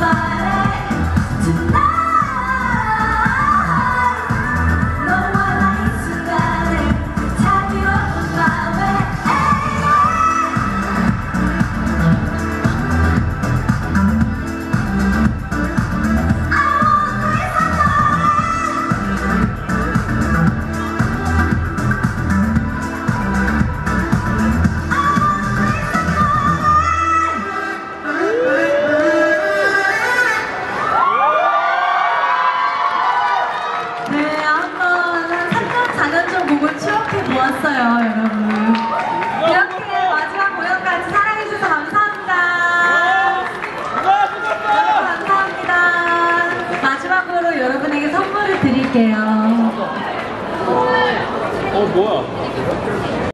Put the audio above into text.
goodbye. 왔어요, 여러분. 이렇게 마지막 공연까지 사랑해주셔서 감사합니다. 여러분, 감사합니다. 마지막으로 여러분에게 선물을 드릴게요. 어 뭐야?